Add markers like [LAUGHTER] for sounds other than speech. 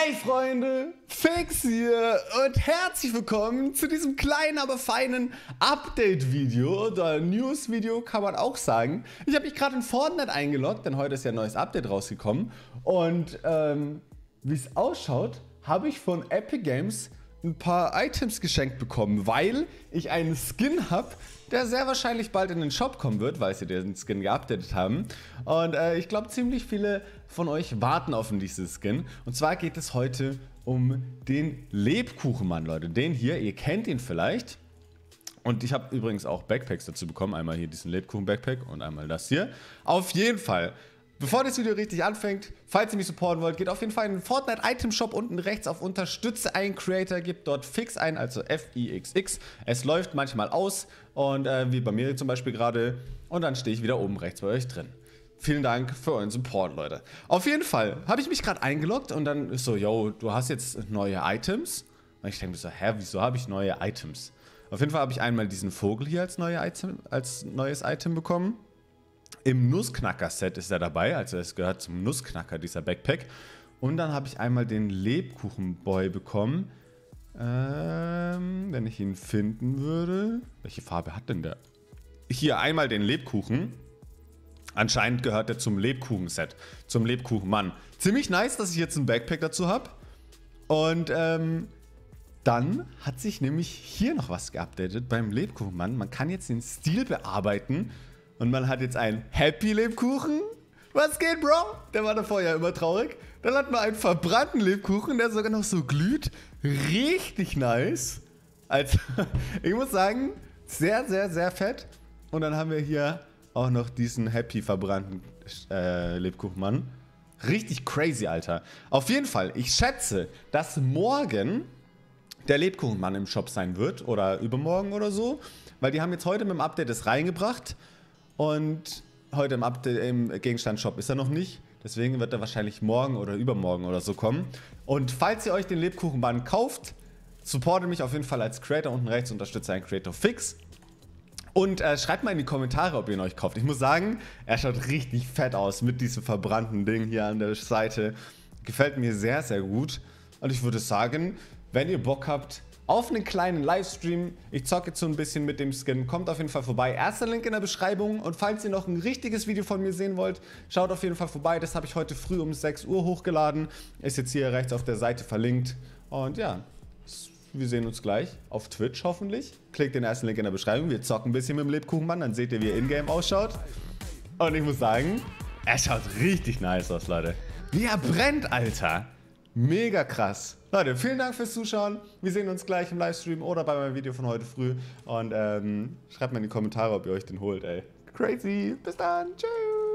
Hey Freunde, Fix hier. Und herzlich willkommen zu diesem kleinen, aber feinen Update-Video. Oder News-Video kann man auch sagen. Ich habe mich gerade in Fortnite eingeloggt, denn heute ist ja ein neues Update rausgekommen. Und ähm, wie es ausschaut, habe ich von Epic Games ein paar Items geschenkt bekommen, weil ich einen Skin habe, der sehr wahrscheinlich bald in den Shop kommen wird, weil sie den Skin geupdatet haben. Und äh, ich glaube, ziemlich viele von euch warten auf diesen Skin. Und zwar geht es heute um den Lebkuchenmann, Leute. Den hier, ihr kennt ihn vielleicht. Und ich habe übrigens auch Backpacks dazu bekommen. Einmal hier diesen Lebkuchen-Backpack und einmal das hier. Auf jeden Fall Bevor das Video richtig anfängt, falls ihr mich supporten wollt, geht auf jeden Fall in den Fortnite Item Shop unten rechts auf Unterstütze einen Creator, gebt dort Fix ein, also F-I-X-X. Es läuft manchmal aus und äh, wie bei mir zum Beispiel gerade und dann stehe ich wieder oben rechts bei euch drin. Vielen Dank für euren Support, Leute. Auf jeden Fall habe ich mich gerade eingeloggt und dann ist so, yo, du hast jetzt neue Items. Und ich denke mir so, hä, wieso habe ich neue Items? Auf jeden Fall habe ich einmal diesen Vogel hier als, neue Item, als neues Item bekommen. Im Nussknacker-Set ist er dabei, also es gehört zum Nussknacker, dieser Backpack. Und dann habe ich einmal den Lebkuchenboy bekommen. Ähm, wenn ich ihn finden würde. Welche Farbe hat denn der? Hier einmal den Lebkuchen. Anscheinend gehört er zum Lebkuchen-Set. Zum Lebkuchenmann. Ziemlich nice, dass ich jetzt einen Backpack dazu habe. Und ähm, dann hat sich nämlich hier noch was geupdatet beim Lebkuchenmann. Man kann jetzt den Stil bearbeiten. Und man hat jetzt einen Happy Lebkuchen. Was geht, Bro? Der war davor ja immer traurig. Dann hat man einen verbrannten Lebkuchen, der sogar noch so glüht. Richtig nice. Also, [LAUGHS] ich muss sagen, sehr, sehr, sehr fett. Und dann haben wir hier auch noch diesen Happy verbrannten äh, Lebkuchenmann. Richtig crazy, Alter. Auf jeden Fall, ich schätze, dass morgen der Lebkuchenmann im Shop sein wird. Oder übermorgen oder so. Weil die haben jetzt heute mit dem Update das reingebracht. Und heute im, Update, im Gegenstandshop ist er noch nicht. Deswegen wird er wahrscheinlich morgen oder übermorgen oder so kommen. Und falls ihr euch den Lebkuchenbahn kauft, supportet mich auf jeden Fall als Creator. Unten rechts unterstütze einen Creator Fix. Und äh, schreibt mal in die Kommentare, ob ihr ihn euch kauft. Ich muss sagen, er schaut richtig fett aus mit diesem verbrannten Ding hier an der Seite. Gefällt mir sehr, sehr gut. Und ich würde sagen, wenn ihr Bock habt, auf einen kleinen Livestream. Ich zocke jetzt so ein bisschen mit dem Skin. Kommt auf jeden Fall vorbei. Erster Link in der Beschreibung. Und falls ihr noch ein richtiges Video von mir sehen wollt, schaut auf jeden Fall vorbei. Das habe ich heute früh um 6 Uhr hochgeladen. Ist jetzt hier rechts auf der Seite verlinkt. Und ja, wir sehen uns gleich auf Twitch hoffentlich. Klickt den ersten Link in der Beschreibung. Wir zocken ein bisschen mit dem Lebkuchenmann. Dann seht ihr, wie er in-game ausschaut. Und ich muss sagen, er schaut richtig nice aus, Leute. Wie er brennt, Alter. Mega krass. Leute, vielen Dank fürs Zuschauen. Wir sehen uns gleich im Livestream oder bei meinem Video von heute früh. Und ähm, schreibt mal in die Kommentare, ob ihr euch den holt, ey. Crazy. Bis dann. Tschüss.